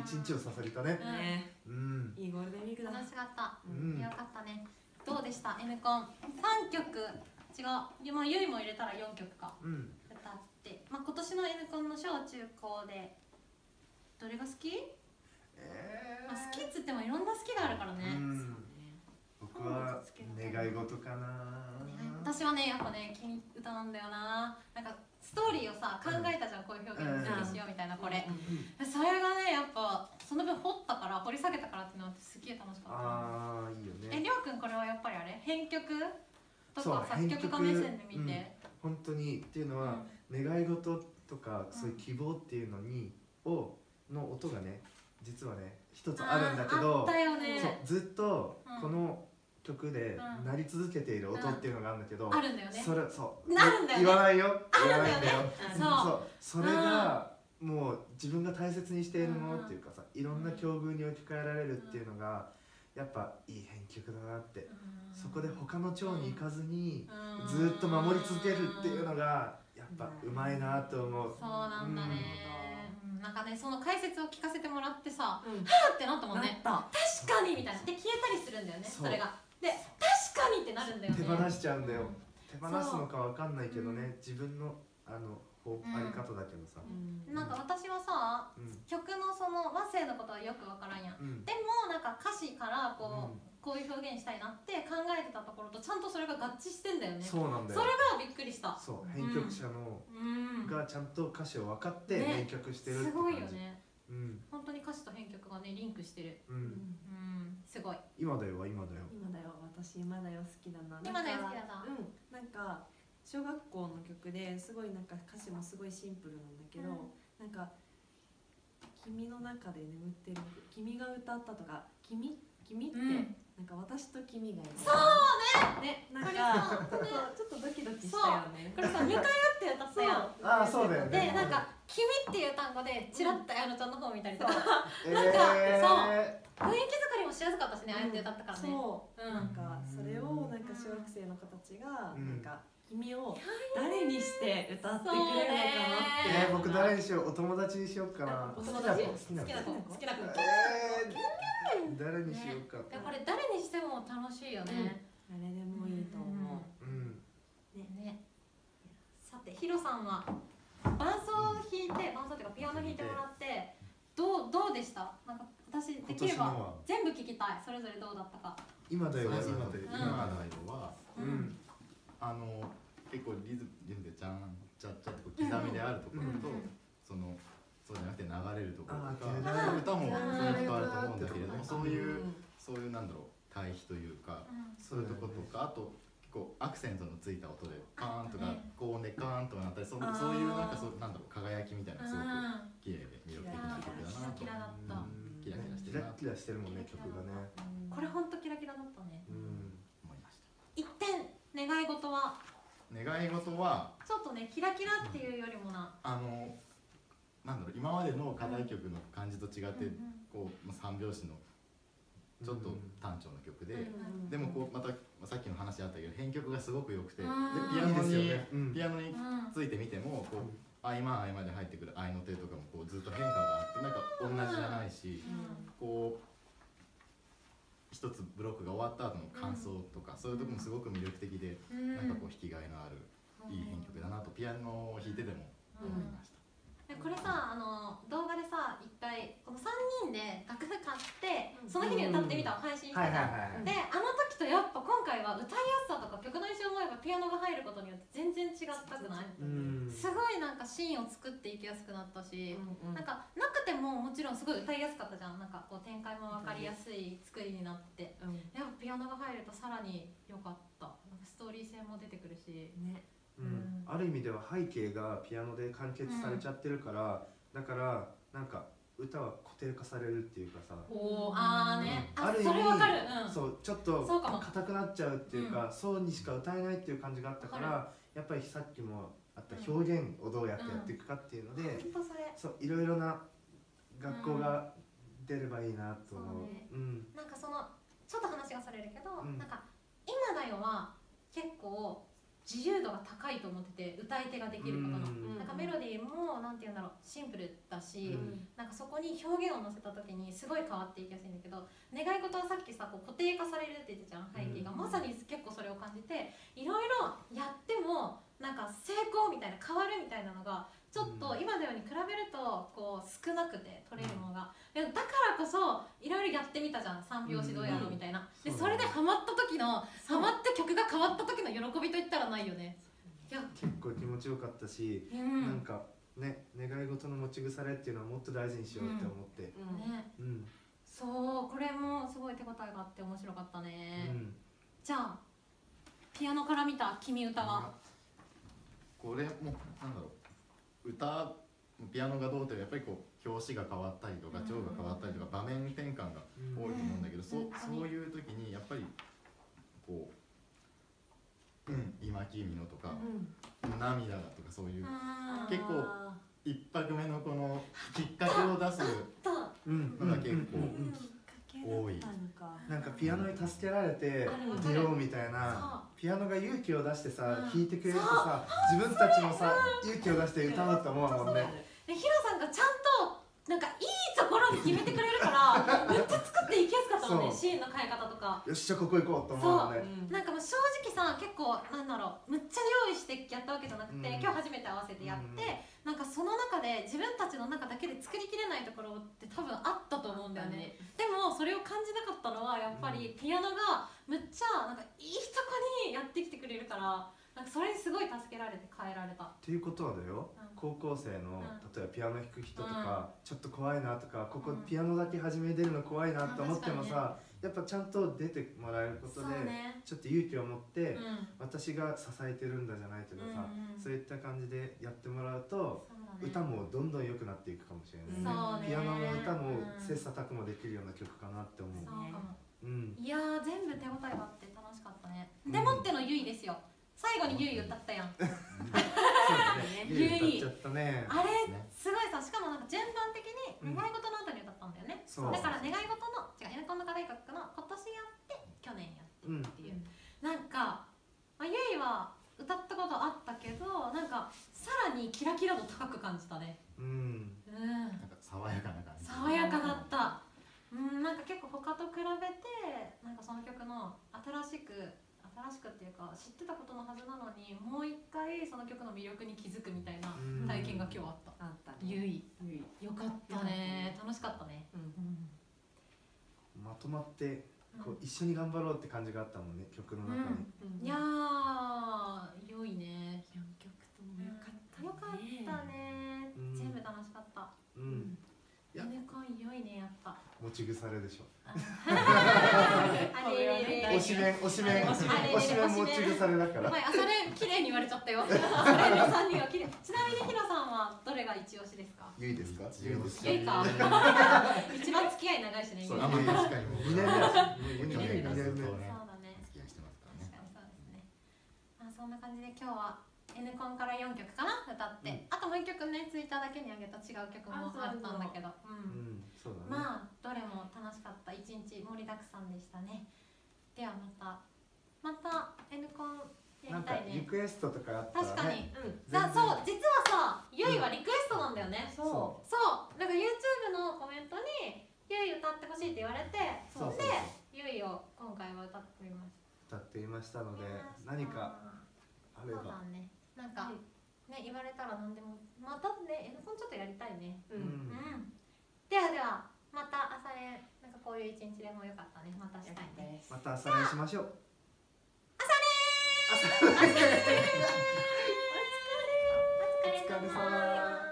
一日をさされたね。うん。ね。うん。いいゴールデンウィークだ楽しかった。うん。よかったね。どうでした？N コン。3曲。違う。もうゆいも入れたら4曲か。うん。歌って、まあ、今年の N コンの小中高でどれが好き、えまあ、好きっつってもいろんな好きがあるからーうね、ん僕は願い事かな私はねやっぱね君歌なんだよな。なんかストーリーをさ考えたじゃん、こういう表現うんにしようみたいなこれ、うんそれがねやっぱその分掘ったから掘り下げたからっていうのはすげえ楽しかった。ああいいよえねりょうくんこれはやっぱりあれ？編曲？とか作曲家目線で見て、本当に。っていうのは、願い事とかそういう希望っていうのにをの音がね実はね一つあるんだけどったよね。ずっとうん。この曲でうん。鳴り続けている音っていうのがあるんだけど、あるんだよね。それそう。なるんだよね。言わないよ。あ言わるんだよね。ないんだよ。そう。そう。それがもう自分が大切にしているものっていうかさいろんな境遇に置き換えられるっていうのがやっぱいい編曲だなって。うん。そこで他の蝶に行かずにうん。ずっと守り続けるっていうのがやっぱうまいなと思う。そうなんだね、うん。なんかねその解説を聞かせてもらってさうん。はってなったもんなっねた。確かにみたいな。で消えたりするんだよねそれがで確かにってなるんだよね手放しちゃうんだよ。う。ん手放すのかわかんないけどね。自分のあの方うんあり方だけどさ。なんか私はさうん。曲のその和声のことはよくわからんやん。うん。でもなんか歌詞からこう、うん。こういう表現したいなって考えてたところとちゃんとそれが合致してんだよね。そうなんだそれよがびっくりした。そう。編曲者のうん。がちゃんと歌詞を分かってね。編曲してるってすごい感じよねうん。本当に歌詞と編曲がねリンクしてる。うん。うん。すごい。今だよは今だよ。今だよ私今だよ好きだな。今だよなんか好きだな。うん。なんか小学校の曲ですごいなんか歌詞もすごいシンプルなんだけど、うん。なんか「君の中で眠ってる君が歌った」とか「君君」って、うん。なんか私と君がいる。そうね。なんかさちょっとちょっとドキドキしたよね。これさ向かい合って歌ったやん。あーそうだよね。でなんか「君」っていう単語でチラッと綾乃ちゃんの方を見たりとか。え なんかー。雰囲気作りもしやすかったしねああやって歌ったからね。そう、うん。なんかそれをなんか小学生の子たちが、うん。なんか君を誰にして歌ってくれるのかなって、えー僕誰にしようお友達にしようかな。お友達？好きな子。好きな子。好きな子。えー。誰にしようかいやこれ誰にしても楽しいよね、誰でもいいと思う、うん。ねさてヒロさんは伴奏を弾いて伴奏っていうかピアノ弾いてもらってどうどうでした？なんか私で今きれば全部聞きたい。それぞれどうだったか。今だよは今だよ今で今のはううん。ん。あの結構リズムでちゃんちゃっちゃってこう刻みであるところと、うんそのそうじゃなくて流れるところあとーか歌も雰囲気変わると思うんだけれどもうんそういうそういうなんだろう対比というかそういうとことかあとアクセントのついた音でカーンとか高音でカーンとかなったりそそういうなんかそうなんだろう輝きみたいなすごくうん。綺麗で魅力的な曲だなと。キラキラだった。うん。キラキラしてキるな。とラキラしてるもんね曲がね。これほんとキラキラだったね。うん。思いました。一点願い事は？願い事はちょっとねキラキラっていうよりもな。あのなんだろう今までの課題曲の感じと違って、うん。こうまあ三拍子のちょっと単調な曲で、うん。でもこうまたまあさっきの話あったけど編曲がすごく良くて、でうんピアノいいですよに、ね。うん。ピアノにうん。ついてみてもこう合間合間で入ってくる合いの手とかもこうずっと変化があってなんか同じじゃないし、こう一つブロックが終わった後の感想とか、そういうとこもすごく魅力的で、うん。なんかこう弾きがいのあるいい編曲だなとピアノを弾いてでも思いました。でこれさあの動画でさ一回この3人で楽譜買ってうん。その日に歌ってみたを配信したであの時とやっぱ今回は歌いやすさとか曲の印象もやっぱピアノが入ることによって全然違ったくない？うん。すごいなんかシーンを作っていきやすくなったし、うんうん。なんかなくてももちろんすごい歌いやすかったじゃん。なんかこう展開も分かりやすい作りになって。うん。やっぱピアノが入るとさらに良かった。ストーリー性も出てくるし。ねうん。ある意味では背景がピアノで完結されちゃってるから、だからなんか歌は固定化されるっていうかさ、おーあーね。あある意味それ分かる。うん。そうちょっとそうかも。硬くなっちゃうっていうか、そうにしか歌えないっていう感じがあったかわらやっぱりさっきもあった表現をどうやってやっていくかっていうので、それ。そういろいろな学校が出ればいいなと思う。そうねうん。なんかそのちょっと話がそれるけど、うん。なんか今だよは結構自由度が高いと思ってて歌い手ができることの、うん。なんかメロディーもなんて言うんだろうシンプルだし、うん。なんかそこに表現を乗せた時にすごい変わっていきやすいんだけど願い事はさっきさこう固定化されるって言ってたじゃん背景が、うんまさに結構それを感じていろいろやってもなんか成功みたいな変わるみたいなのがちょっと今のように比べるとこう少なくて取れるものが、でもだからこそいろいろやってみたじゃん。三拍子どうやろうみたいな、でそれでハマった時のハマって曲が変わった時の喜びといったらないよね。いや結構気持ちよかったし、うん。なんかね願い事の持ち腐れっていうのはもっと大事にしようって思って。うん。ねうん。そうこれもすごい手応えがあって面白かったうね、ん。じゃあピアノから見た君歌は、これもなんだろう歌ピアノがどうというやっぱりこう表紙が変わったりとかうん調が変わったりとか場面転換が多いと思うんだけど、そうん。そういう時にやっぱりこう「うん今君の」とかうん「涙が」とかそういう結構あ一拍目のこのきっかけを出すのが結構多い。なんかピアノに助けられて出ようみたいな。ピアノが勇気を出してさうん。弾いてくれるとさ自分たちもさ勇気を出して歌おうと思うもんね。でヒロさんがちゃんとなんかいいところに決めてくれるから めっちゃ作っていきやすかったもんねそう。シーンの変え方とか。よっしゃここ行こうと思うもんねう。ん。なんかもう正直さ結構なんだろうむっちゃ用意してやったわけじゃなくて、うん。今日初めて合わせてやって、なんかその中で自分たちの中だけで作りきれないところって多分あったと思うんだよね。でもそれを感じなかったのはやっぱりピアノがむっちゃなんかいいとこにやってきてくれるからなんかそれにすごい助けられて変えられた。っていうことはだよ。うん。高校生のうん。例えばピアノ弾く人とかちょっと怖いなとかここピアノだけ始め出るの怖いなって思ってもうん。さやっぱちゃんと出てもらえることでね。ちょっと勇気を持ってうん。私が支えてるんだじゃないけどさうんうんそういった感じでやってもらうとそうだね。歌もどんどん良くなっていくかもしれない、ね。ピアノも歌もうん切磋琢磨できるような曲かなって思うそううん。いやー全部手応えがあって楽しかったね、うん。でもってのゆいですよ最後にゆい歌ったやん。そうだね。あれねすごいさしかもなんか順番的にうん願い事の後に歌ったんだよね、そう。だから願い事の違うエネコンの課題曲の今年やって去年やってうんっていう、なんか、まあ、ゆいは歌ったことあったけどなんかさらにキラキラ度高く感じたね。うん。うん。なんか爽やかな感じ。爽やかだった。うん。なんか結構他と比べてなんかその曲の新しく新しくっていうか知ってたことのはずなのにもう一回その曲の魅力に気づくみたいなうん。体験が今日あった、あったね。ゆいゆいよかったね。楽しかったね。うん。まとまってこう一緒に頑張ろうって感じがあったもんね曲の中に、うん。いやー良いね。四曲ともよかったね。よかったね、うん。全部楽しかった。うん。いや。犬コン良いねやっぱ。持ち腐れでしょ あれれれれ推しメン推しメンあれ推しメン持ち腐れだからはい、あそれ綺麗に言われちゃったよ。それの三人は綺麗。ちなみにヒロさんはどれが一押しですか？ゆいですか？ゆいですゆいか。一番付き合い長いしね。今そうあまあ確かにもう2年目だし去2年目そうねだね。付き合いしてますからね確かにそうですね。まあそんな感じで今日は N コンから四曲かな歌って、うん。あともう一曲ねツイッターだけにあげた違う曲もあったんだけど、う。うん。んそうだね、まあどれも楽しかった一日盛りだくさんでしたね。ではまた。また N コンやりたいね。リクエストとかあったらね。確かに。うん。さあそう実はさゆいはリクエストなんだよね、そそう。なんか YouTube のコメントに「ゆい歌ってほしい」って言われてそうそうそう。でゆいを今回は歌ってみまし歌っていましたのた。で何かあれそうばだねなんか、はいね言われたら何でもまたね N コンちょっとやりたいね。ううん。うん。ん、ではではまた朝練なんかこういう一日でもよかったね。またしたいねです。また朝練しましょう。お疲れ。お疲れ様